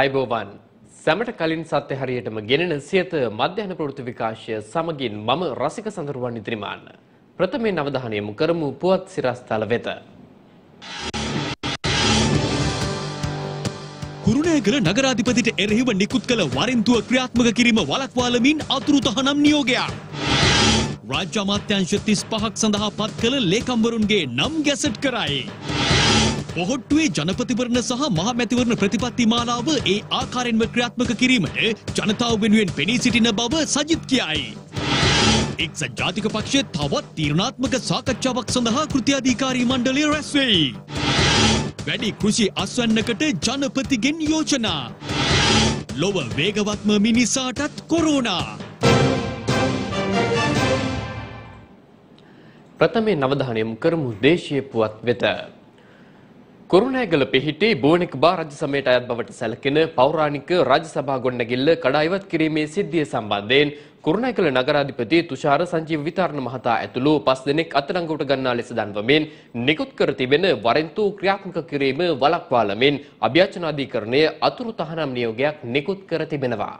අයිබෝවන් සැමට කලින් සත්‍ය හරියටම ගෙනෙන සියත මධ්‍යහන ප්‍රවෘත්ති විකාශය සමගින් මම රසික සඳරුවන් ඉදිරිමාන්න. ප්‍රථමයෙන් අවධානය යොමු කරමු පුවත් සිරස්තල වෙත. කුරුණෑගල නගරාධිපතිට එරෙහිව නිකුත් කළ වරෙන්තුව ක්‍රියාත්මක කිරීම වළක්වාලමින් අතුරු තහනම් නියෝගයක්. රාජ්‍ය අමාත්‍යංශ 35ක් සඳහා පත් කළ ලේකම්වරුන්ගේ නම් ගැසට් කරයි. පොහොට්ටුවේ ජනපතිවරණ සහ මහමැතිවරණ ප්‍රතිපත්ති මාලාව ඒ ආකාරයෙන්ම ක්‍රියාත්මක කිරීමට ජනතාව වෙනුවෙන් පෙනී සිටින බව සජිත් කියයි. එක්සත් ජාතික පක්ෂය තවත් තීරණාත්මක සාකච්ඡාවක් සඳහා කෘතියාධිකාරී මණ්ඩලය රැස් වෙයි. වැඩි කෘෂි අස්වැන්නකට ජනපතිගෙන් යෝජනා. ලොව වේගවත්ම මිනිසාටත් කොරෝනා. ප්‍රථමයෙන් අවධානය යොමු කරමු දේශීය පුවත් වෙත. කුරුණෑගල පිහිටි බෝනික බා රජ සමයට අයත් බවට සැලකෙන පෞරාණික රජ සභා ගොඩනැගිල්ල කඩා ඉවත් කිරීමේ සිද්ධිය සම්බන්ධයෙන් කුරුණෑගල නගරාධිපති තුෂාර සංජීව විතාරණ මහතා ඇතුළු පස් දෙනෙක් අත්අඩංගුවට ගන්නා ලෙස දන්වමින් නිකුත් කර තිබෙන වරෙන්තු ක්‍රියාත්මක කිරීම වළක්වාලමින් අභ්‍යර්ථනාධිකරණය අතුරු තහනම් නියෝගයක් නිකුත් කර තිබෙනවා.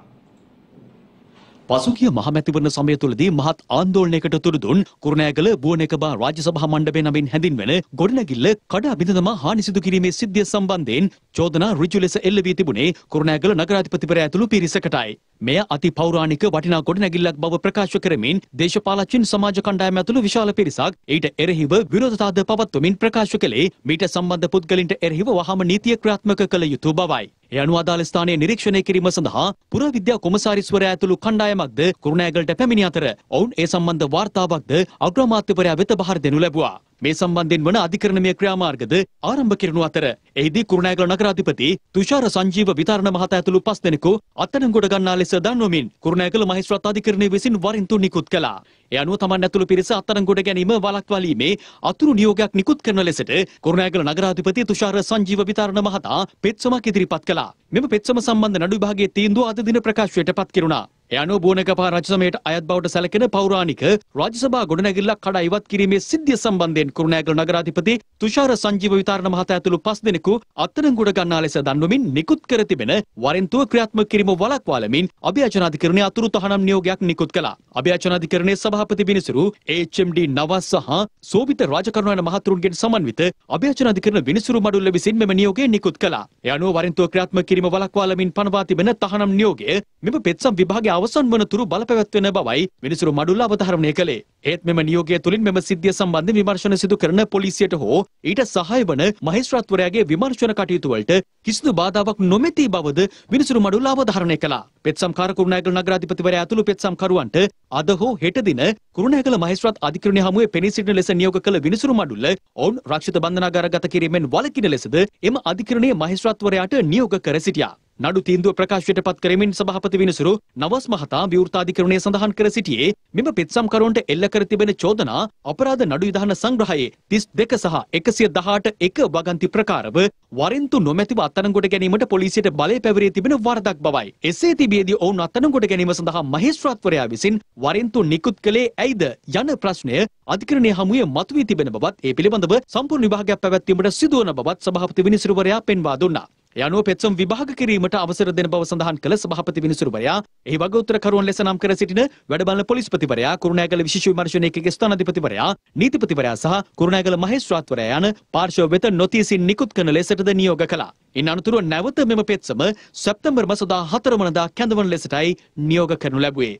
පසුගිය මහමැතිවරණ සමය තුළදී මහත් ආන්දෝලනයකට තුරු දුන් කුරුණෑගල බුවනකබා රාජ්‍ය සභා මණ්ඩපය නමින් හැඳින්වෙන ගොඩනැගිල්ල කඩා බිඳදම හානි සිදු කිරීමේ සිද්ධිය සම්බන්ධයෙන් චෝදනා ඍජු ලෙස එල්ල වී තිබුණේ කුරුණෑගල නගරාධිපතිවරයා ඇතුළු පිරිසකටයි. මෙය අති පෞරාණික වටිනා ගොඩනැගිල්ලක් බව ප්‍රකාශ කරමින් දේශපාලච්චින් සමාජ කණ්ඩායම ඇතුළු විශාල පිරිසක් ඊට එරෙහිව විරෝධතාද පවත්වමින් ප්‍රකාශ කළේ මීට සම්බන්ධ පුද්ගලින්ට එරෙහිව වහම නීතිය ක්‍රියාත්මක කළ යුතු බවයි. ඒ අනුව අදාළ ස්ථානයේ නිරීක්ෂණය කිරීම සඳහා පුරාවිද්‍යා කොමසාරිස්වරයා ඇතුළු කණ්ඩායමක්ද කුරුණෑගලට පැමිණි අතර ඔවුන් ඒ සම්බන්ධ වාර්තාවක්ද අග්‍රාමාත්‍යවරයා වෙත බහර දෙනු ලැබුවා. මේ සම්බන්ධයෙන් වන අධිකරණමය ක්‍රියාමාර්ගද ආරම්භ කරනු අතර එහිදී කුරුණෑගල නගරාධිපති තුෂාර සංජීව විතරණ මහතා ඇතුළු පස් දෙනෙකු අත්අඩංගුවට ගන්නා ලෙස දන්වමින් කුරුණෑගල මහේස්ත්‍රාත් අධිකරණය විසින් වරින්තු නිකුත් කළා. ඒ අනුව තමන් ඇතුළු පිරිස අත්අඩංගුවට ගැනීම වළක්වාලීමේ අතුරු නියෝගයක් නිකුත් කරන ලෙසට කුරුණෑගල නගරාධිපති තුෂාර සංජීව විතරණ මහතා පෙත්සමක් ඉදිරිපත් කළා. මෙම පෙත්සම සම්බන්ධ නඩු විභාගයේ තීන්දුව අද දින ප්‍රකාශයට පත් කෙරුණා. ඒ අනුව බෝනකපා රජසමයට අයත් බවට සැලකෙන පෞරාණික රාජ්‍යසභා ගොඩනැගිල්ලක් කඩා ඉවත් කිරීමේ සිද්ධිය සම්බන්ධයෙන් කුරුණෑගල නගරාධිපති තුෂාර සංජීව විතාරණ මහතා ඇතුළු පස් දෙනෙකු අත්අඩංගුවට ගන්නා ලෙස දන්වමින් නිකුත් කර තිබෙන වරෙන්තුව ක්‍රියාත්මක කිරීම වළක්වාලමින් අභියාචනාධිකරණය අතුරු තහනම් නියෝගයක් නිකුත් කළා. අභියාචනාධිකරණයේ සභාපති විනිසුරු HMD නවස් සහ සෝවිත රාජකරුණ යන මහතුරුන්ගෙන් සමන්විත අභියාචනාධිකරණ විනිසුරු මඩුල්ල විසින් මෙම නියෝගය නිකුත් කළා. ඒ අනුව වරෙන්තුව ක්‍රියාත්මක කිරීම වළක්වාලමින් පනවා තිබෙන තහනම් නියෝගය මෙම පෙත්සම් විභාගයේ අවසන් වන තුරු බලපැවැත්වෙන බවයි විනිසුරු මඩුල්ල අවධාරණය කළේ. ඒත් මෙම නියෝගය තුළින් මෙම සිද්ධිය සම්බන්ධ විමර්ශන සිදු කරන පොලිසියට හෝ ඊට සහාය වන මහේස්ත්‍රාත්වරයාගේ විමර්ශන කටයුතු වලට කිසිදු බාධාවක් නොමැති බවද විනිසුරු මඩුල්ල අවධාරණය කළා. පෙත්සම් කාර කුරුණෑගල නගරාධිපතිවරයා ඇතුළු පෙත්සම් කරුවන්ට අද හෝ හෙට දින කුරුණෑගල මහේස්ත්‍රාත් අධිකරණය හමුවේ පෙනී සිටින ලෙස නියෝග කළ විනිසුරු මඩුල්ල ඔවුන් රක්ෂිත බන්ධනාගාරගත කිරීමෙන් වළකින ලෙසද එම අධිකරණයේ මහේස්ත්‍රාත්වරයාට නියෝග කර සිටියා. නඩු තීන්දුව ප්‍රකාශයට පත් කරමින් සභාපති විනිසුරු නවස් මහතා විවෘතාධිකරණය සඳහන් කර සිටියේ මෙම පෙත්සම්කරුවන්ට එල්ල කර තිබෙන චෝදනා අපරාධ නඩු විධාන සංග්‍රහයේ 32 සහ 118 එක වගන්ති ප්‍රකාරව වරෙන්තු නොමැතිව අත්අඩංගුවට ගැනීමට පොලිසියට බලය පැවරී තිබෙන වරදක් බවයි. එසේ තිබියදී ඔවුන් අත්අඩංගුවට ගැනීම සඳහා මහේස්ත්‍රාත්වරයා විසින් වරෙන්තු නිකුත් කළේ ඇයිද යන ප්‍රශ්නය අධිකරණය හමුවේ මතුවී තිබෙන බවත් ඒ පිළිබඳව සම්පූර්ණ විභාගයක් පැවැත්වීමට සිදුවන බවත් සභාපති විනිසුරුවරයා පෙන්වා දුන්නා. ඒ අනුව පෙත්සම් විභාග කිරීමට අවසර දෙන බව සඳහන් කළ සභාපති විනිසුරුවරයා එහි වගඋත්තරකරුවන් ලෙස නම් කර සිටින වැඩබලන පොලිස්පතිවරයා කුරුණෑගල විශේෂ විමර්ශන ඒකකයේ ස්ථානාධිපතිවරයා නීතිපතිවරයා සහ කුරුණෑගල මහේස්ත්‍රාත්වරයා යන පාර්ශව වෙත නොතියසින් නිකුත් කරන ලෙසටද නියෝග කළා. ඉන් අනතුරුව නැවත මෙම පෙත්සම සැප්තැම්බර් මාසදා 4 වනදා කැඳවන ලෙසටයි නියෝග කරනු ලැබුවේ.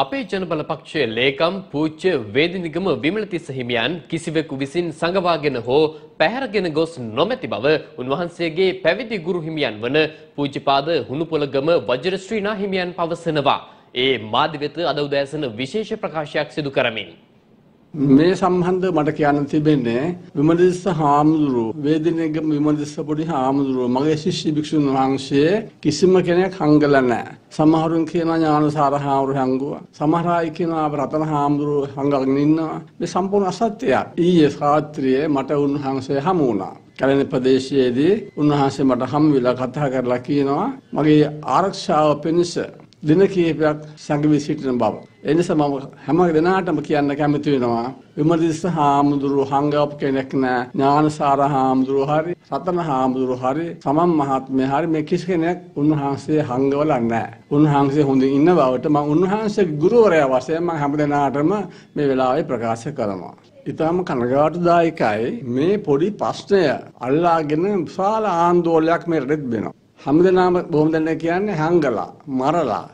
අපේ ජනබල පක්ෂයේ ලේකම් පූජ්‍ය වේදිනිගම විමලතිස්ස හිමියන් කිසිවෙකු විසින් සංගවාගෙන හෝ පැහැරගෙන ගොස් නොමැති බව උන්වහන්සේගේ පැවිදි ගුරු හිමියන් වන පූජ්‍යපාද හුණුපොළගම වජ්‍රශ්‍රීනා හිමියන් පවසනවා. ඒ මාධ්‍ය වෙත අද උදෑසන විශේෂ ප්‍රකාශයක් සිදු කරමින් මේ සම්බන්ධ මට කියන්න තිබෙන්නේ විමදිස්ස හාමුදුරුව වේදිනේගම විමදිස්ස පොඩි හාමුදුරුව මගේ ශිෂ්‍ය භික්ෂුන් වහන්සේ කිසිම කෙනෙක් හංගල නැහැ. සමහරුන් කියනවා ඥානසාර හාමුදුරුව හංගුවා. සමහර අය කියනවා රතන හාමුදුරුව හංගගෙන ඉන්නවා. මේ සම්පූර්ණ අසත්‍යයක්. ඊයේ රාත්‍රියේ මට උන්වහන්සේ හමු වුණා. කැලණි ප්‍රදේශයේදී උන්වහන්සේ මට හම් වෙලා කතා කරලා කියනවා මගේ ආරක්ෂාව පිණිස දින කිහිපයක් සැඟවී සිටින බව. ඒ නිසා මම හැම දෙනාටම කියන්න කැමති වෙනවා විමදිස්ස හාමුදුරුව හංගවපු කෙනෙක් නෑ ඥානසාර හාමුදුරුව හරි රතන හාමුදුරුව හරි සමන් මහත්මය හරි මේ කිසි කෙනෙක් උන්වහන්සේ හංගවල නෑ. උන්වහන්සේ හොඳින් ඉන්න බවට මම උන්වහන්සේගේ ගුරුවරයා වශයෙන් මම හැම දෙනාටම මේ වෙලාවේ ප්‍රකාශ කරනවා. ඉතාම කනගාටුදායකයි මේ පොඩි ප්‍රශ්නය අල්ලාගෙන විශාල ආන්දෝලනයක් මේ රටෙත් වෙනවා. හැමදෙනාම බොහොම දෙනෙක් කියන්නේ හංගලා මරලා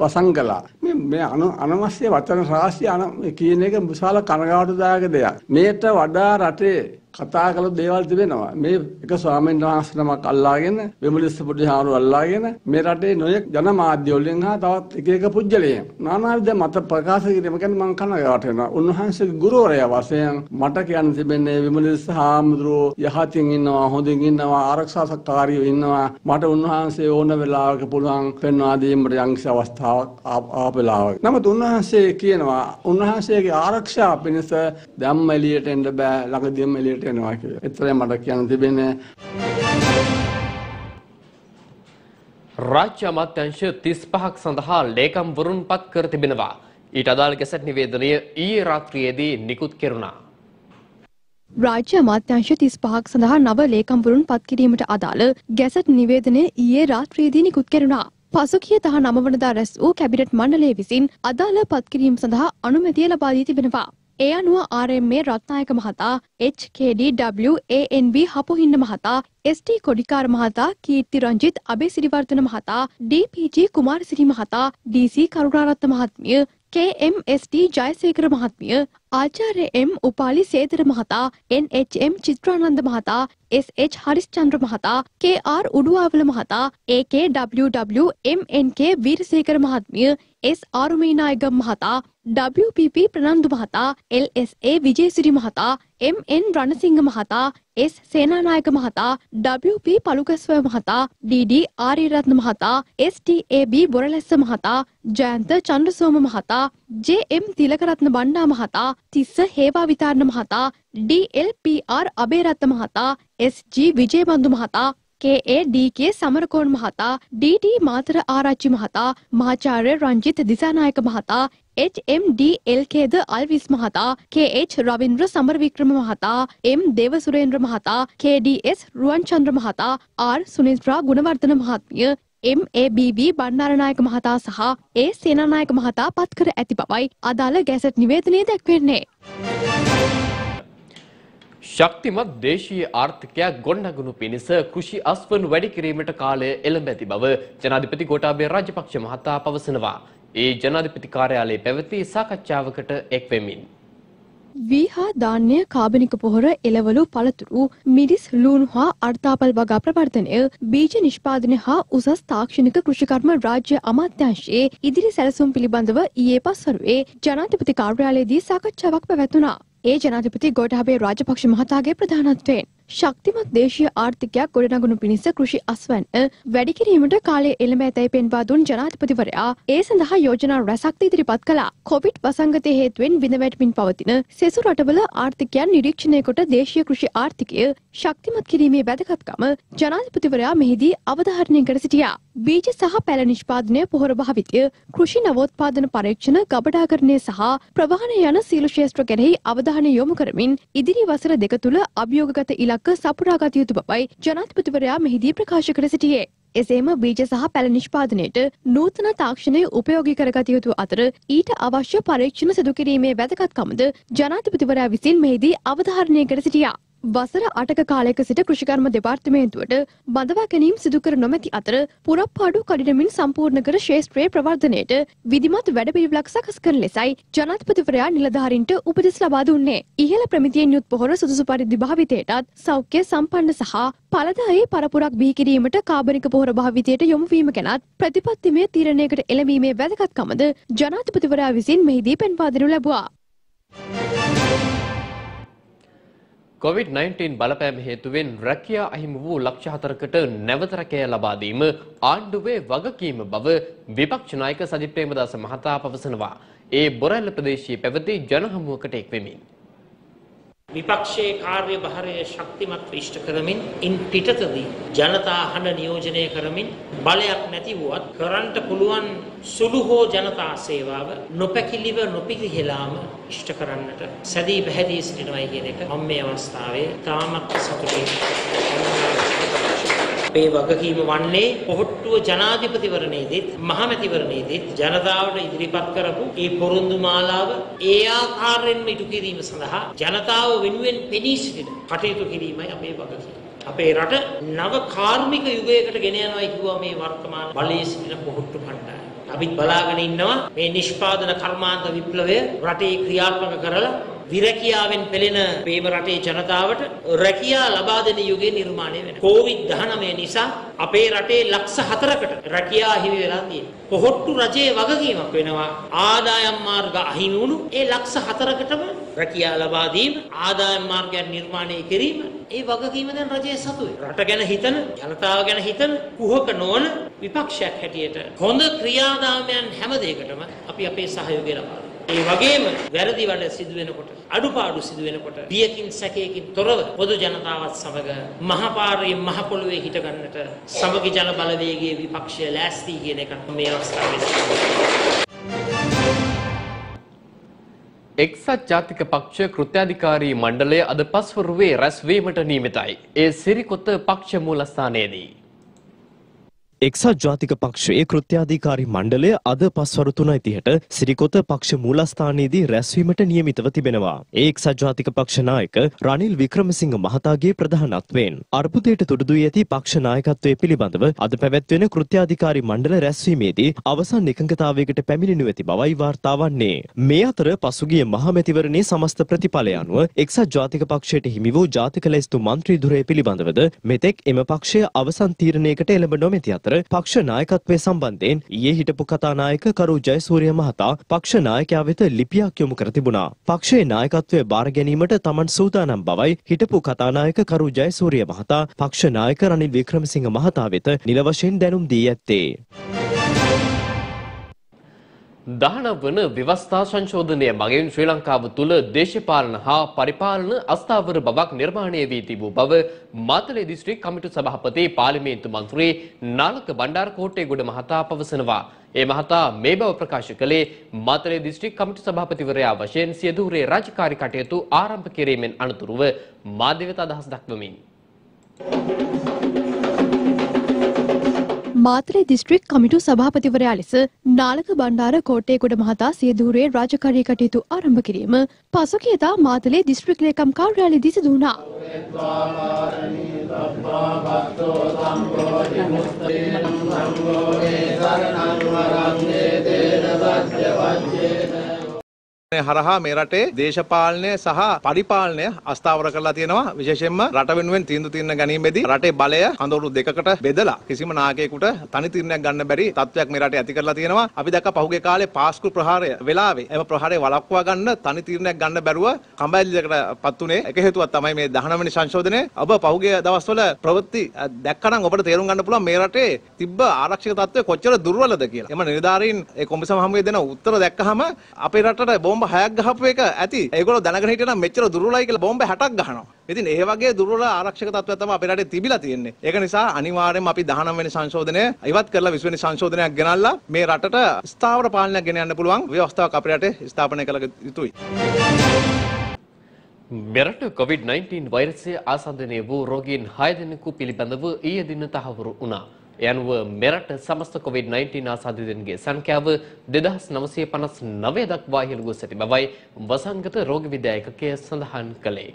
වසංගලා මේ මේ අනවශ්‍ය වචන රාශිය අන කියන එක විශාල කනගාටුදායක දෙයක්. මේට වඩා රටේ කතා කළ දේවල් තිබෙනවා. මේ එක ස්වාමීන් වහන්සේ නමක් අල්ලාගෙන විමලිස්ස පුඩිහාරු අල්ලාගෙන මේ රටේ නොයෙක් ජනමාධ්‍ය වලින් හා තවත් එක එක පුජ්‍යලයන් නානාවිද මත ප්‍රකාශ කිරීම ගැන මම කනගාටු වෙනවා. උන්වහන්සේගේ ගුරුවරයා වශයෙන් මට කියන්න තිබෙන්නේ විමලිස්ස හාමුදුරුවෝ යහතින් ඉන්නවා හොඳින් ඉන්නවා ආරක්ෂාකාරීව ඉන්නවා. මට උන්වහන්සේ ඕන වෙලාවක පුළුවන් පෙන්වා දීමට යම්කිසි අවස්ථාවක් ආපෙලාවක්. නමුත් උන්වහන්සේ කියනවා උන්වහන්සේගේ ආරක්ෂාව පිණිස ධම්ම එළියට එන්න බෑ ළඟදීම එළියට එළියට එනවා කියලා. එතරම් මට කියන්න තිබෙන්නේ රාජ්‍ය අමාත්‍යංශ 35ක් සඳහා ලේකම්වරුන් පත් කර තිබෙනවා. ඊට අදාළ ගැසට් නිවේදනය ඊයේ රාත්‍රියේදී නිකුත් කෙරුණා. රාජ්‍ය අමාත්‍යංශ 35ක් සඳහා නව ලේකම්වරුන් පත් කිරීමට අදාළ ගැසට් නිවේදනය ඊයේ රාත්‍රියේදී නිකුත් කෙරුණා. පසුගිය දහ නව වනදා රැස් වූ කැබිනට් මණ්ඩලය විසින් අදාළ පත්කිරීම සඳහා අනුමැතිය ලබා දී තිබෙනවා. ඒ අනුව ආරම්මේ රත්නායක මහතා HKDW ANB හපුහින්න මහතා ST කොඩිකාර මහතා කීර්ති රංජිත් අබේසිරිවර්ධන මහතා DPG කුමාරසිරි මහතා DC කරුණාරත්න මහත්මිය KMSD ජයසේකර මහත්මිය ආචාර්ය එම් උපාලි සේදර මහතා NHM චිත්‍රානන්ද මහතා एस एच हरिश्चंद्र महता के आर उड़ुआवल महता ए के डब्ल्यू डब्ल्यू एम एन के वीरशेखर महात्म्य एस आरुमी नायक महता डब्ल्यू पी पी प्रणंद महता L S A Vijaya Sri महता एम एन रण रणसिंह महता एस सेना नायक महता डब्ल्यू पी पलुकस्व महता डी डी आर्य रत्न महता S T A B Burles महता जयंत चंद्रसोम महता जे एम तिलक रत्न बंडा महता तिस्स हेवा वितारण महता D L P R Abeyratne महता SG විජයබන්දු මහතා KADK සමරකෝන් මහතා DD මාතර ආරච්චි මහතා මහාචාර්ය රංජිත් දිසානායක මහතා HMDLKද අල්විස් මහතා KH රවින්ද්‍ර සමරවික්‍රම මහතා M දේවසුරේන්ද්‍ර මහතා KDS රුවන්චන්ද්‍ර මහතා R සුනිත්‍රා ගුණවර්ධන මහත්මිය MABB බණ්ඩාරනායක මහතා සහ ඒ සේනානායක මහතා පත්කර ඇති බවයි අදාළ ගැසට් නිවේදනයේ දැක්වෙන්නේ. ශක්තිමත් දේශීය ආර්ථිකයක් ගොඩනගනු පිණිස කෘෂි අස්වනු වැඩි කිරීමට කාලය එළඹ ඇති බව ජනාධිපති ගෝඨාභය රාජපක්ෂ මහතා පවසනවා. ඒ ජනාධිපති කාර්යාලයේ පැවති සාකච්ඡාවකට එක්වෙමින්. වී හා ධාන්‍ය කාබනික පොහොර එළවලු පළතුරු මිරිස් ලූණු හා අර්ථාපල් වගා ප්‍රවර්ධනය බීජ නිෂ්පාදනය හා උසස් තාක්ෂණික කෘෂිකර්ම රාජ්‍ය අමාත්‍යංශයේ ඉදිරි සැලසුම් පිළිබඳව ඊයේ පස්වරුවේ ජනාධිපති කාර්යාලයේදී සාකච්ඡාවක් පැවැත්වුණා. ඒ ජනාධිපති ගෝඨාභය රාජපක්ෂ මහතාගේ ප්‍රධානත්වයෙන්. ශක්තිමත් දේශීය ආර්ථිකයක් ගොඩනගනු පිණිස කෘෂි අස්වැන්න වැඩි කිරීමට කාලය එළඹ ඇතැයි පෙන්වා දුන් ජනාධිපතිවරයා ඒ සඳහා යෝජනා රැසක් ඉදිරිපත් කළා. කොවිඩ් වසංගතය හේතුවෙන් බිඳ වැටමින් පවතින සෙසු රටවල ආර්ථිකයන් නිරීක්ෂණය කොට දේශීය කෘෂි ආර්ථිකය ශක්තිමත් කිරීමේ වැදගත්කම ජනාධිපතිවරයා මෙහිදී අවධාරණය කර සිටියා. බීජ සහ පැල නිෂ්පාදනය පොහොර භාවිතය කෘෂි නවෝත්පාදන පරීක්ෂණ ගබඩාකරණය සහ ප්‍රවාහනය යන සීලු ශේෂ්ත්‍ර කෙරෙහි අවධානය යොමු කරමින් ඉදිරි වසර දෙක තුළ අභියෝගගත ඉලක්ක සපුරාගත යුතු බවයි ජනාධිපතිවරයා මෙහිදී ප්‍රකාශ කර සිටියේ. එසේම බීජ සහ පැල නිෂ්පාදනයට නූතන තාක්ෂණය උපයෝගී කරගත යුතු අතර ඊට අවශ්‍ය පරීක්ෂණ සිදු කිරීමේ වැදගත්කමද ජනාධිපතිවරයා විසින් මෙහිදී අවධාරණය කර සිටියා. වසර අටක කාලයක සිට කෘෂිකර්ම දෙපාර්තමේන්තුවට බඳවා ගැනීම් සිදුකර නොමැති අතර පුරප්පාඩු කඩිනමින් සම්පූර්ණ කර ශේෂත්‍රයේ ප්‍රවර්ධනයට විධිමත් වැඩපිළිවෙලක් සකස් කරන ලෙසයි ජනාධිපතිවරයා නිලධාරීන්ට උපදෙස් ලබා දුන්නේ. ඉහළ ප්‍රමිතියෙන් යුත් පොහොර සුදුසු පරිදි භාවිතයටත් සෞඛ්‍ය සම්පන්න සහ පලදායේ පරපුරක් බිහි කිරීමට කාබනික පොහොර භාවිතයට යොමු වීම ගැනත් ප්‍රතිපත්තිමය තීරණයකට එළඹීමේ වැදගත්කමද ජනාධිපතිවරයා විසින් මෙහිදී පෙන්වා දෙනු ලැබුවා. COVID-19 බලපෑම හේතුවෙන් රැකියා අහිමි වූ ලක්ෂ හතරකට නැවත රැකියා ලබා දීම ආණ්ඩුවේ වගකීම බව විපක්ෂ නායක සජිත් ප්‍රේමදාස මහතා පවසනවා. ඒ බොරැල්ල ප්‍රදේශයේ පැවති ජනහමුවකට එක් වෙමින් විපක්ෂයේ කාර්ය භාරය ශක්තිමත් ඉෂ්ට කරමින් ඉන් පිටතදී ජනතා හඬ නියෝජනය කරමින් බලයක් නැති වුවත් කරන්ට පුළුවන් සුළු හෝ ජනතා සේවාව නොපැකිලිව නොපිරිහෙලාම ඉෂ්ට කරන්නට සැදී පැහැදී සිටිනවයි කියන එක මම මේ අවස්ථාවේ තාමත් සතුටින් අපේ වගකීම වන්නේ පොහොට්ටුව ජනාධිපතිවරණයේදීත් මහමැතිවරණයේදීත් ජනතාවට ඉදිරිපත් කරපු ඒ පොරොන්දු මාලාව ඒ ආකාරයෙන්ම ඉටු කිරීම සඳහා ජනතාව වෙනුවෙන් පෙනී සිටින කටයුතු කිරීමයි අපේ වගකීම. අපේ රට නව කාර්මික යුගයකට ගෙන යනවා කිව්වා මේ වර්තමාන බලයේ සිටින පොහොට්ටු කණ්ඩායම. අපිත් බලාගෙන ඉන්නවා මේ නිෂ්පාදන කර්මාන්ත විප්ලවය රටේ ක්‍රියාත්මක කරලා විරැකියාවෙන් පෙළෙන මේම රටේ ජනතාවට රැකියා ලබා දෙන යුගය නිර්මාණය වෙනවා. කොවිඩ්-19 නිසා අපේ රටේ ලක්ෂ 4කට රැකියා අහිමි වෙලා තියෙනවා. පොහොට්ටු රජයේ වගකීමක් වෙනවා ආදායම් මාර්ග අහිමි වුණු ඒ ලක්ෂ 4කටම රැකියා ලබා දීම, ආදායම් මාර්ගයන් නිර්මාණය කිරීම ඒ වගකීම දැන් රජයේ සතුයි. රට ගැන හිතන, ජනතාව ගැන හිතන කුහක නොවන විපක්ෂයක් හැටියට හොඳ ක්‍රියාදාමයන් හැම දෙයකටම අපි අපේ සහයෝගය ලබා ඒ වගේම වැරදි වැඩ සිදු වෙනකොට අඩුපාඩු සිදු වෙනකොට බියකින් සැකයකින් තොරව පොදු ජනතාවත් සමග මහපාරේ මහ පොළොවේ හිට ගන්නට සමගි ජන බලවේගයේ විපක්ෂය ලෑස්ති කියන එක මේ අවස්ථාවේ එක්සත් ජාතික පක්ෂ කෘත්‍යාධිකාරී මණ්ඩලය අද පස්වරුවේ රැස්වීමට නියමිතයි. ඒ සිරිකොත පක්ෂ මූලස්ථානයේදී. එක්සත් ජාතික පක්ෂයේ කෘත්‍යාධිකාරි මණ්ඩලය අද පස්වරු තුනයි තිහට සිරිකොත පක්ෂ මූලස්ථානයේදී රැස්වීමට නියමිතව තිබෙනවා. ඒ එක්සත් ජාතික පක්ෂ නායක රනිල් වික්‍රමසිංහ මහතාගේ ප්‍රධානත්වයෙන් අර්බුදයට තුඩුදුවී ඇති පක්ෂ නායකත්වය පිළිබඳව අද පැවැත්වෙන කෘත්‍යාධිකාරි මණ්ඩල රැස්වීමේදී අවසන් එකඟතාවයකට පැමිණෙනු ඇති බවයි වාර්තා වන්නේ. මේ අතර පසුගිය මහමැතිවරණයේ සමස්ත ප්‍රතිඵලය අනුව එක්සත් ජාතික පක්ෂයට හිමි වූ ජාතික ලැයිස්තු මන්ත්‍රී ධුරය පිළිබඳවද මෙතෙක් එම පක්ෂය අවසන් තීරණයකට එළඹ නොමැති අතර අතර පක්ෂ නායකත්වය සම්බන්ධයෙන් ඊයේ හිටපු කතානායක කරු ජයසූරිය මහතා පක්ෂ නායකයා වෙත ලිපියක් යොමු කර තිබුණා. පක්ෂයේ නායකත්වය බාර ගැනීමට තමන් සූදානම් බවයි හිටපු කතානායක කරු ජයසූරිය මහතා පක්ෂ නායක රනිල් වික්‍රමසිංහ මහතා වෙත නිල වශයෙන් දැනුම් දී ඇත්තේ. දහනව වන ව්‍යවස්ථා සංශෝධනය මගින් ශ්‍රී ලංකාව තුළ දේශපාලන හා පරිපාලන අස්ථාවර බවක් නිර්මාණය වී තිබූ බව මාතලේ දිස්ත්‍රික් කමිටු සභාපති පාර්ලිමේන්තු මන්ත්‍රී නාලක බණ්ඩාර කෝට්ටේගොඩ මහතා පවසනවා. ඒ මහතා මේ බව ප්‍රකාශ කළේ මාතලේ දිස්ත්‍රික් කමිටු සභාපතිවරයා වශයෙන් සියදුරේ රාජකාරී කටයුතු ආරම්භ කිරීමෙන් අනතුරුව මාධ්‍ය වෙත අදහස් දක්වමින්. මාතරේ දිස්ත්‍රික් කමිටු සභාපතිවරයා ලෙස නාලක බණ්ඩාර කෝට්ටේගොඩ මහතා සියදූරේ රාජකාරී කටයුතු ආරම්භ කිරීම පසුගියදා මාතලේ දිස්ත්‍රික් ලේකම් කාර්යාලයේදී සිදු වුණා. හරහා මේ රටේ දේශපාලනය සහ පරිපාලනය අස්ථාවර කරලා තියෙනවා. විශේෂයෙන්ම රට වෙනුවෙන් තීන්දුව తీරන ගැනීමේදී රටේ බලය කඳවුරු දෙකකට බෙදලා කිසිම නායකයෙකුට තනි තීරණයක් ගන්න බැරි තත්ත්වයක් මේ රටේ ඇති කරලා තියෙනවා. අපි දැක්ක පහුගිය කාලේ පාස්කු ප්‍රහාරය වෙලාවේ එම ප්‍රහාරය වළක්වා ගන්න තනි තීරණයක් ගන්න බැරුව කම්බැලියකට පත් උනේ. එක හේතුවක් තමයි මේ 19 වෙනි සංශෝධනය. ඔබ පහුගිය දවස්වල ප්‍රවෘත්ති දැක්කනම් ඔබට තේරුම් ගන්න පුළුවන් මේ රටේ තිබ්බ ආරක්ෂක තත්ත්වය කොච්චර දුර්වලද කියලා. එම නිලධාරීන් ඒ කොමිසම හමුවේ දෙන උත්තර දැක්කහම අපේ රටට බෝම්බ බෝම්බ 6ක් ගහපු එක ඇති. ඒගොල්ලෝ දැනගෙන හිටියනම් මෙච්චර දුර්වලයි කියලා බෝම්බ 60ක් ගහනවා. ඉතින් ඒ වගේ දුර්වල ආරක්ෂක තත්ත්වයක් තමයි අපේ රටේ තිබිලා තියෙන්නේ. ඒක නිසා අනිවාර්යයෙන්ම අපි 19 වෙනි සංශෝධනය ඉවත් කරලා 20 වෙනි සංශෝධනයක් ගෙනල්ලා මේ රටට ස්ථාවර පාලනයක් ගෙන යන්න පුළුවන් ව්‍යවස්ථාවක් අපේ රටේ ස්ථාපනය කළ යුතුයි. මෙරට COVID-19 වෛරසය ආසන්දනය වූ රෝගීන් 6 දෙනෙකු පිළිබඳව ඊයේ දින තහවුරු වුණා. යනුව මෙරට සමස්ත COVID-19 ආසාදිතයන්ගේ සංඛ්‍යාව 2959 දක්වා ඉහළ ගොස් ඇති බවයි වසංගත රෝග විද්‍යා ඒකකය සඳහන් කළේ.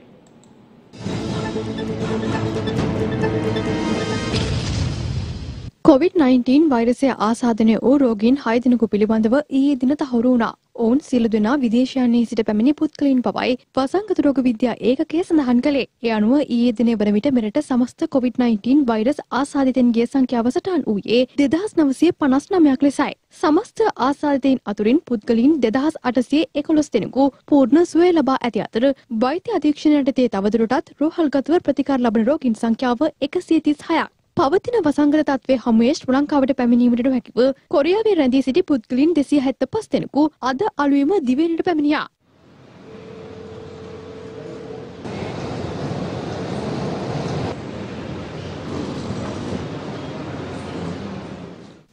COVID-19 වෛරසය ආසාදනය වූ රෝගීන් 6 දිනකු පිළිබඳව ඊයේ දින තහවුරු වුණා. ඔවුන් සියලු දෙනා විදේශයන්හි සිට පැමිණි පුද්ගලයන් බවයි වසංගත රෝග විද්‍යා ඒකකය සඳහන් කළේ. ඒ අනුව ඊයේ දිනේ වන විට මෙරට සමස්ත COVID-19 වෛරස් ආසාදිතයින්ගේ සංඛ්‍යාව සටහන් වූයේ 2959ක් ලෙසයි. සමස්ත ආසාදිතයින් අතුරින් පුද්ගලයන් 2811 දෙනෙකු පූර්ණ සුවය ලබා ඇති අතර වෛද්‍ය අධීක්ෂණයට තේ තවදුරටත් රෝහල්ගතව ප්‍රතිකාර ලබන රෝගීන් සංඛ්‍යාව 136ක්. පවතින වසංගත තත්වය හමුවේ ශ්‍ර ලංකාවට පැමිණීමට හැකිව කොරියාවේ රැඳී සිටි පුද්ගලින් දෙසිය හැත්ත පස් දෙනෙකු අද අලුයම දිවයිනට පැමිණියා.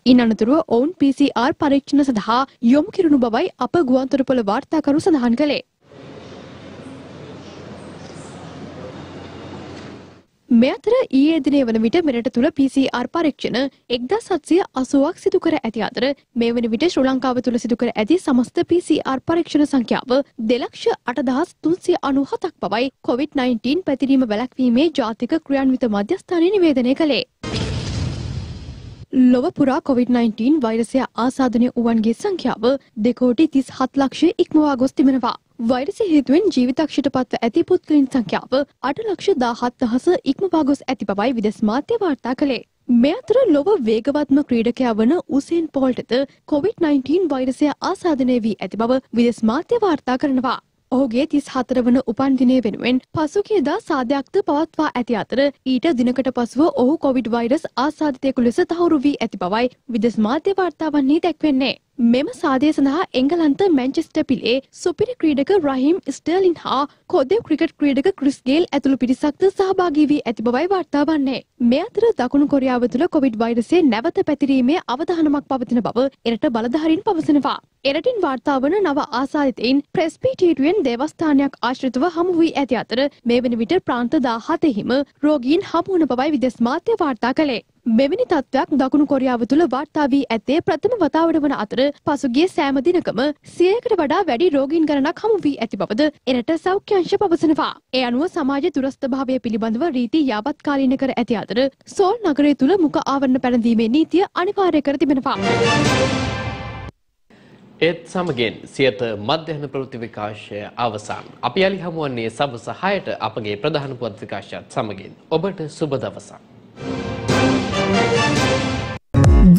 ඉන් අනතුරුව ඔවුන් PCR පරීක්ෂණ සඳහා යොමු කිරුණු බවයි අප ගුවන්තොරපොළ වාර්තාකරු සඳහන් කළේ. මේ අතර ඊයේ දිනේ වන විට මෙරට තුළ PCR පරීක්ෂණ එක්දා සත්සය අසුවක් සිදු කර ඇති අතර මේ වන විට ශ්‍ර ලංකාව තුළ සිදු කර ඇති සමස්ත PCR පරීක්ෂණ සංඛ්‍යාව දෙලක්ෂ අටදහස් තුන්සිය අනු හතක් පවයි COොVID-19 පැතිරීම වැලක්වීමේ ජාතික ක්‍රියන්විත මධ්‍යස්ථානය නිවේදනය කළේ. ලොව පුරා COොVID-19 වෛරසය ආසාධනය වුවන්ගේ සංඛ්‍යාව දෙකෝටි තිස් හත් ලක්ෂ ඉක්මවා ගොස් තිබෙනවා. වෛරසය හේතුවෙන් ජීවිතක්ෂයට පත්ව ඇති පුද්ගලින් සංඛ්‍යාව අට ලක්ෂ දාහත් දහස ඉක්මවා ගොස් ඇති බවයි විදෙස් මාධ්‍ය වාර්තා කළේ. මේ අතර ලොව වේගවත්ම ක්‍රීඩකයා වන උසේන් පෝල්ටද COොVID-19 වෛරසය ආසාධනය වී ඇති බව විදෙස් මාධ්‍ය වාර්තා කරනවා. ඔහුගේ තිස් හතර වන උපන්දිනය වෙනුවෙන් පසුගේදා සාධයක්ද පවත්වා ඇති අතර ඊට දිනකට පසුව ඔහු කොවිඩ් වෛරස් ආසාධිතයකු ලෙස තහවුරු වී ඇති බවයි විදෙස් මාධ්‍ය වාර්තාවන්නේ දැක්වෙන්නේ. මෙම සාදය සඳහා එංගලන්ත මැන්චෙස්ට පිලේ සුපිරි ක්‍රීඩක රහිම් ස්ටර්ලින් හා කොදෙව් ක්‍රිකට් ක්‍රීඩක ක්‍රිස්ගේල් ඇතුළු පිරිසක්ද සහභාගී වී ඇති බවයි වාර්තා වන්නේ. මේ අතර දකුණු කොරියාව තුළ කොවිඩ් වෛරසය නැවත පැතිරීමේ අවධානමක් පවතින බව එරට බලධහරින් පවසනවා. එරටින් වාර්තාාවන නව ආසාධිතයින් ප්‍රෙස්පිටීටුවෙන් දේවස්ථානයක් ආශ්‍රිතව හමු වී ඇති අතර මේ වන විට ප්‍රාන්ත දාහතෙහිම රෝගීන් හමුවන බවයි විදෙස් මාධ්‍ය වාර්තා කළේ. මෙවැනි තත්ත්වයක් දකුණු කොරියාව තුළ වාර්තා වී ඇත්තේ ප්‍රථම වතාවට වන අතර පසුගිය සෑම දිනකම සියයකට වඩා වැඩි රෝගීන් ගණනක් හමු වී ඇති බවද එරට සෞඛ්‍යංශ පවසනවා. ඒ අනුව සමාජ දුරස්ථභාවය පිළිබඳව රීති යාවත්කාලීන කර ඇති අතර සෝල් නගරය තුළ මුඛ ආවරණ පැළඳීමේ නීතිය අනිවාර්ය කර තිබෙනවා. ඒත් සමගෙන් සියත මධ්‍යහන ප්‍රවෘත්ති විකාශය අවසන්. අපි යළි හමුවන්නේ සවස හයට අපගේ ප්‍රධාන පුවත් විකාශයත් සමගින්. ඔබට සුබ දවසක්.